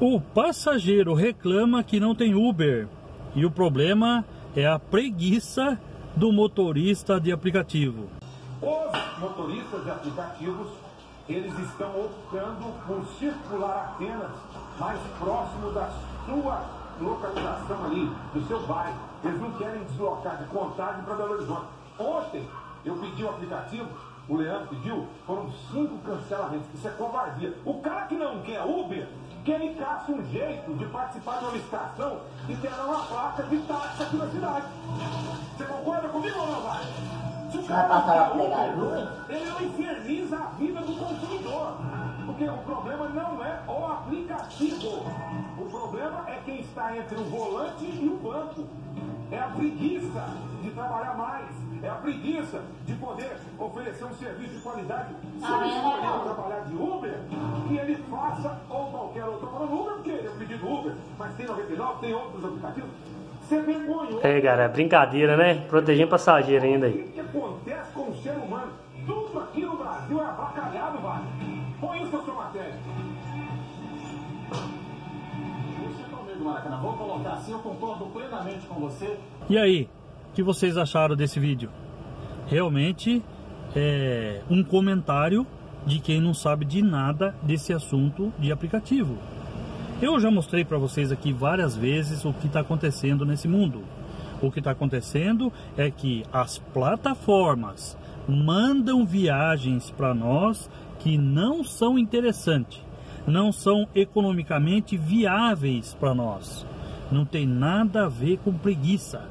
O passageiro reclama que não tem Uber e o problema é a preguiça do motorista de aplicativo. Os motoristas de aplicativos, eles estão optando por circular apenas mais próximo da sua localização ali, do seu bairro. Eles não querem deslocar de Contagem para Belo Horizonte. Ontem eu pedi o aplicativo, o Leandro pediu, foram cinco cancelamentos. Isso é covardia. O cara que não quer Uber, que ele caça um jeito de participar de uma licitação e ter uma placa de táxi aqui na cidade. Você concorda comigo ou não, vai? Se o cara não quer Uber, ele não inferniza a vida do consumidor. Porque o problema não é o aplicativo. O problema é quem está entre o volante e o banco. É a preguiça de trabalhar mais. É a preguiça de poder oferecer um serviço de qualidade. Se ele escolher trabalhar de Uber, que ele faça ou qualquer outro. Falando Uber porque eu pedi do Uber, mas tem 99, tem outros aplicativos. Você vergonhoso. É, cara, é brincadeira, né? Proteger passageiro ainda O aí. que, que acontece eu concordo plenamente com você. E aí, o que vocês acharam desse vídeo? Realmente é um comentário de quem não sabe de nada desse assunto de aplicativo. Eu já mostrei para vocês aqui várias vezes o que está acontecendo nesse mundo. O que está acontecendo é que as plataformas mandam viagens para nós que não são interessantes, não são economicamente viáveis para nós. Não tem nada a ver com preguiça.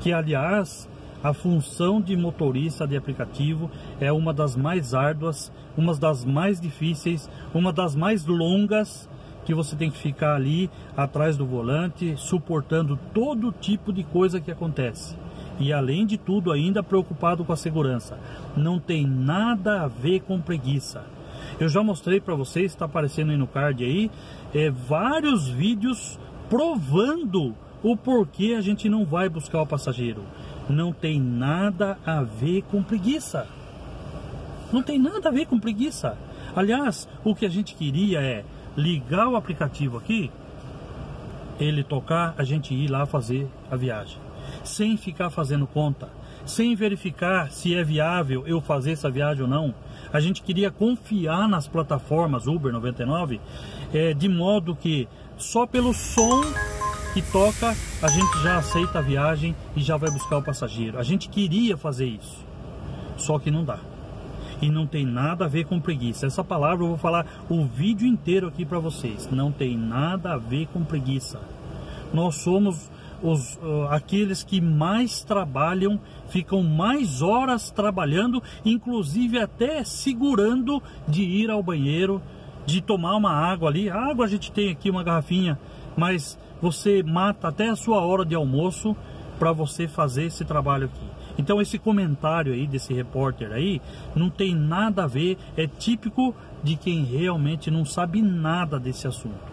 Que aliás, a função de motorista de aplicativo é uma das mais árduas, uma das mais difíceis, uma das mais longas que você tem que ficar ali atrás do volante, suportando todo tipo de coisa que acontece. E além de tudo, ainda preocupado com a segurança. Não tem nada a ver com preguiça. Eu já mostrei para vocês, está aparecendo aí no card aí, é, vários vídeos provando o porquê a gente não vai buscar o passageiro. Não tem nada a ver com preguiça. Não tem nada a ver com preguiça. Aliás, o que a gente queria é ligar o aplicativo aqui, ele tocar, a gente ir lá fazer a viagem, sem ficar fazendo conta, sem verificar se é viável eu fazer essa viagem ou não. A gente queria confiar nas plataformas Uber 99, é, de modo que só pelo som que toca a gente já aceita a viagem e já vai buscar o passageiro. A gente queria fazer isso, só que não dá e não tem nada a ver com preguiça. Essa palavra eu vou falar o vídeo inteiro aqui para vocês. Não tem nada a ver com preguiça. Nós somos os, uh, aqueles que mais trabalham, ficam mais horas trabalhando, inclusive até segurando de ir ao banheiro, de tomar uma água ali. A água a gente tem aqui uma garrafinha, mas você mata até a sua hora de almoço para você fazer esse trabalho aqui. Então esse comentário aí desse repórter aí não tem nada a ver, é típico de quem realmente não sabe nada desse assunto.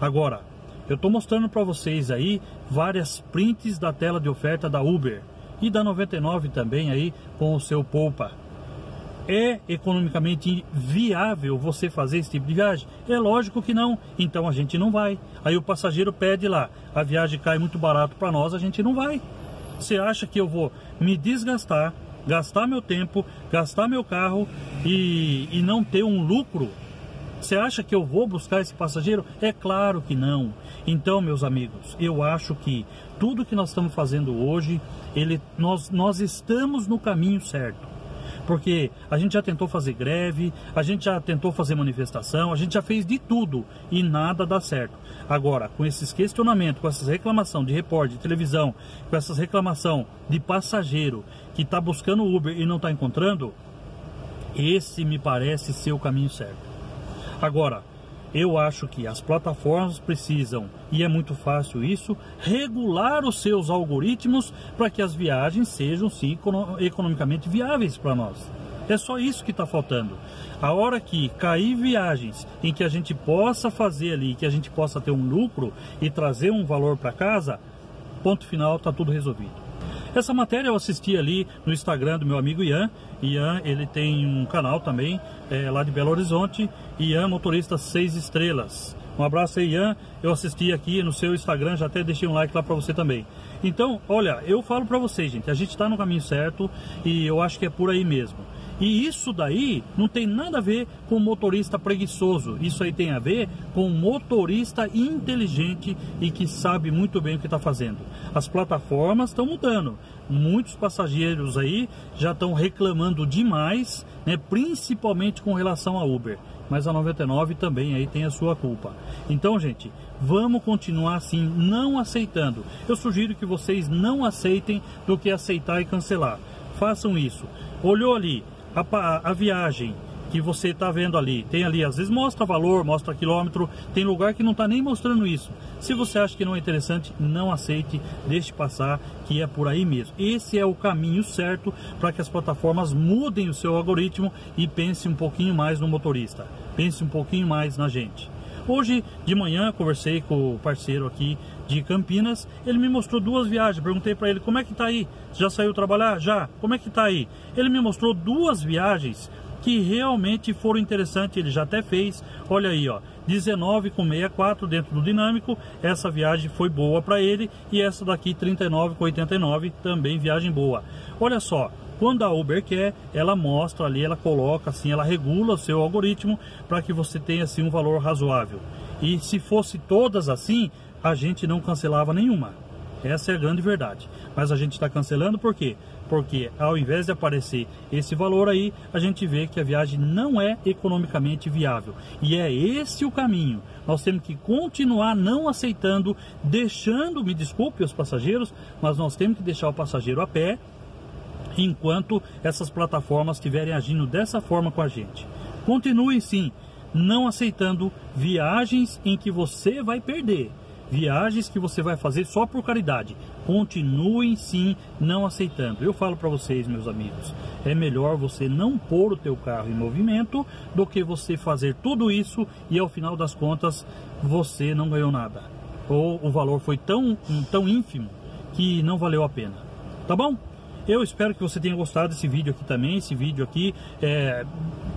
Agora, eu estou mostrando para vocês aí várias prints da tela de oferta da Uber e da 99 também aí com o seu Poupa. É economicamente viável você fazer esse tipo de viagem? É lógico que não. Então a gente não vai. Aí o passageiro pede lá, a viagem cai muito barato para nós, a gente não vai. Você acha que eu vou me desgastar, gastar meu tempo, gastar meu carro e, e não ter um lucro? Você acha que eu vou buscar esse passageiro? É claro que não. Então, meus amigos, eu acho que tudo que nós estamos fazendo hoje, ele, nós, nós estamos no caminho certo. Porque a gente já tentou fazer greve, a gente já tentou fazer manifestação, a gente já fez de tudo e nada dá certo. Agora, com esses questionamentos, com essas reclamação de repórter, de televisão, com essas reclamação de passageiro que está buscando Uber e não está encontrando, esse me parece ser o caminho certo. Agora, eu acho que as plataformas precisam, e é muito fácil isso, regular os seus algoritmos para que as viagens sejam sim econo- economicamente viáveis para nós. É só isso que está faltando. A hora que cair viagens em que a gente possa fazer ali, que a gente possa ter um lucro e trazer um valor para casa, ponto final, está tudo resolvido. Essa matéria eu assisti ali no Instagram do meu amigo Ian. Ian, ele tem um canal também é, lá de Belo Horizonte. Ian Motorista 6 Estrelas. Um abraço aí, Ian. Eu assisti aqui no seu Instagram, já até deixei um like lá para você também. Então, olha, eu falo para vocês, gente, a gente está no caminho certo e eu acho que é por aí mesmo. E isso daí não tem nada a ver com motorista preguiçoso. Isso aí tem a ver com motorista inteligente e que sabe muito bem o que está fazendo. As plataformas estão mudando. Muitos passageiros aí já estão reclamando demais, né, principalmente com relação a Uber. Mas a 99 também aí tem a sua culpa. Então, gente, vamos continuar assim, não aceitando. Eu sugiro que vocês não aceitem do que aceitar e cancelar. Façam isso. Olhou ali, a, a viagem que você está vendo ali, tem ali, às vezes mostra valor, mostra quilômetro, tem lugar que não está nem mostrando isso. Se você acha que não é interessante, não aceite, deixe passar, que é por aí mesmo. Esse é o caminho certo para que as plataformas mudem o seu algoritmo e pense um pouquinho mais no motorista, pense um pouquinho mais na gente. Hoje de manhã conversei com o parceiro aqui de Campinas, ele me mostrou duas viagens. Perguntei para ele como é que tá aí? Já saiu trabalhar? Já. Como é que tá aí? Ele me mostrou duas viagens que realmente foram interessantes, ele já até fez. Olha aí, ó, 19 com 64 dentro do dinâmico. Essa viagem foi boa para ele e essa daqui 39 com 89 também viagem boa. Olha só, quando a Uber quer, ela mostra ali, ela coloca assim, ela regula o seu algoritmo para que você tenha assim um valor razoável. E se fosse todas assim, a gente não cancelava nenhuma. Essa é a grande verdade. Mas a gente está cancelando por quê? Porque ao invés de aparecer esse valor aí, a gente vê que a viagem não é economicamente viável. E é esse o caminho. Nós temos que continuar não aceitando, deixando, me desculpe os passageiros, mas nós temos que deixar o passageiro a pé enquanto essas plataformas estiverem agindo dessa forma com a gente. Continuem sim, não aceitando viagens em que você vai perder. Viagens que você vai fazer só por caridade. Continuem sim não aceitando. Eu falo para vocês, meus amigos, é melhor você não pôr o teu carro em movimento do que você fazer tudo isso e ao final das contas você não ganhou nada. Ou o valor foi tão, tão ínfimo que não valeu a pena. Tá bom? Eu espero que você tenha gostado desse vídeo aqui também. Esse vídeo aqui, é,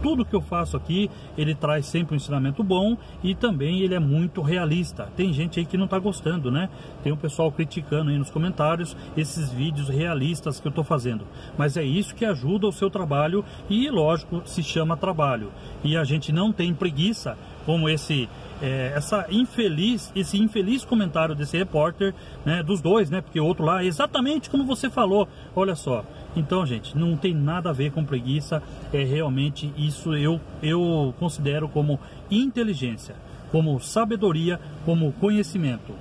tudo que eu faço aqui, ele traz sempre um ensinamento bom e também ele é muito realista. Tem gente aí que não está gostando, né? Tem um pessoal criticando aí nos comentários esses vídeos realistas que eu estou fazendo. Mas é isso que ajuda o seu trabalho e, lógico, se chama trabalho. E a gente não tem preguiça como esse é, essa infeliz, esse infeliz comentário desse repórter, né, dos dois, né, porque o outro lá, exatamente como você falou, olha só. Então, gente, não tem nada a ver com preguiça, é realmente isso eu, eu considero como inteligência, como sabedoria, como conhecimento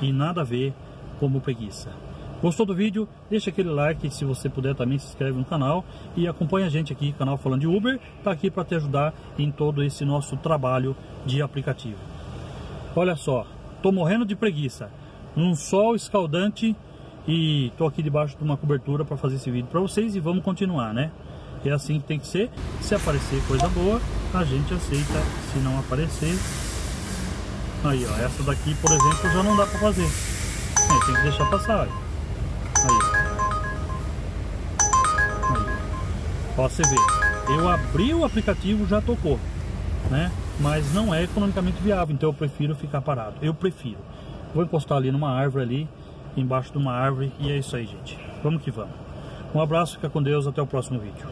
e nada a ver como preguiça. Gostou do vídeo? Deixa aquele like, se você puder também se inscreve no canal e acompanha a gente aqui, canal Falando de Uber, tá aqui para te ajudar em todo esse nosso trabalho de aplicativo. Olha só, tô morrendo de preguiça, num sol escaldante e tô aqui debaixo de uma cobertura para fazer esse vídeo para vocês e vamos continuar, né? É assim que tem que ser. Se aparecer coisa boa, a gente aceita. Se não aparecer, aí ó, essa daqui, por exemplo, já não dá para fazer. É, tem que deixar passar. Ó. Aí. Aí. Ó, você vê. Eu abri o aplicativo, já tocou. Né? Mas não é economicamente viável, então eu prefiro ficar parado. Eu prefiro. Vou encostar ali numa árvore ali, embaixo de uma árvore, e é isso aí, gente. Vamos que vamos. Um abraço, fica com Deus, até o próximo vídeo.